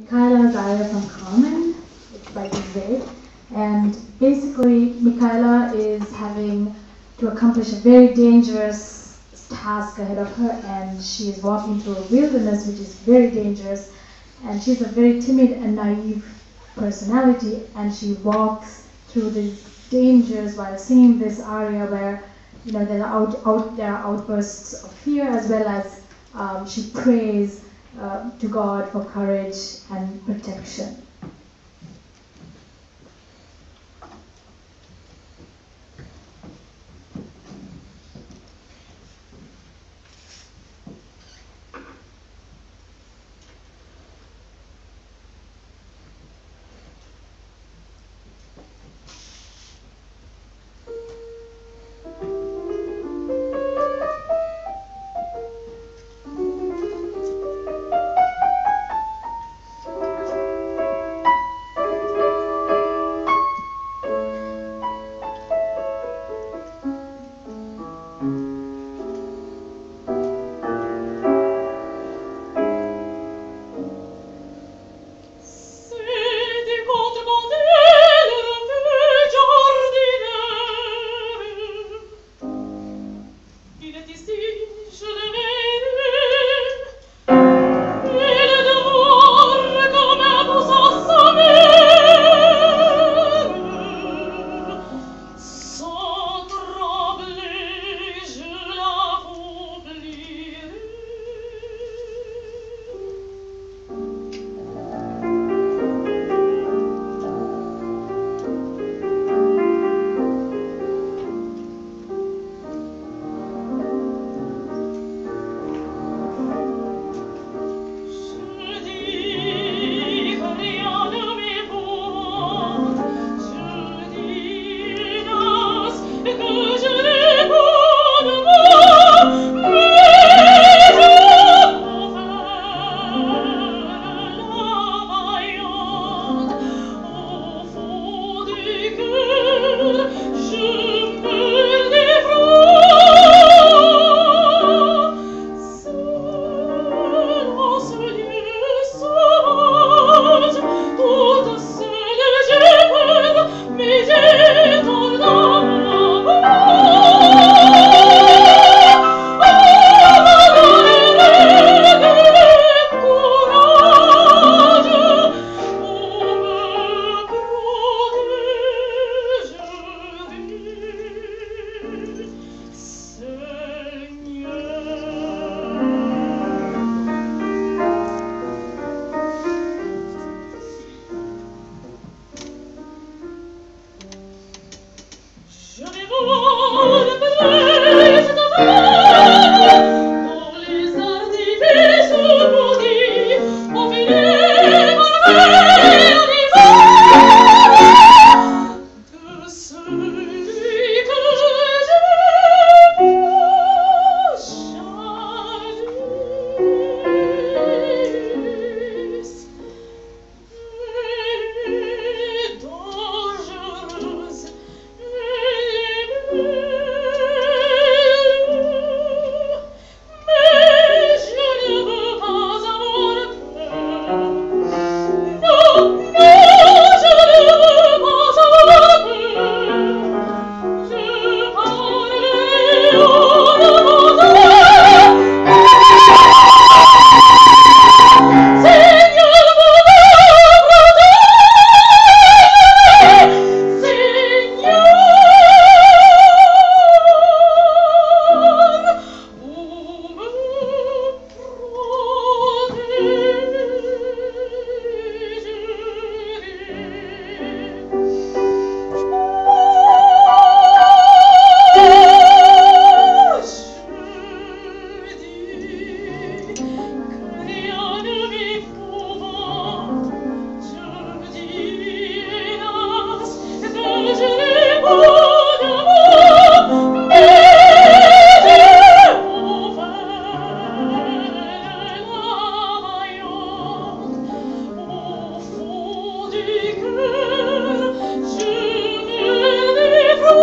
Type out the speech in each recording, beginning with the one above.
Micaëla's aria from Carmen. It's by Bizet. And basically, Michaela is having to accomplish a very dangerous task ahead of her, and she is walking through a wilderness which is very dangerous. And she's a very timid and naive personality, and she walks through these dangers while singing this aria where you know there are, out, out, there are outbursts of fear as well as um, she prays uh, to God for courage and protection.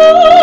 Oh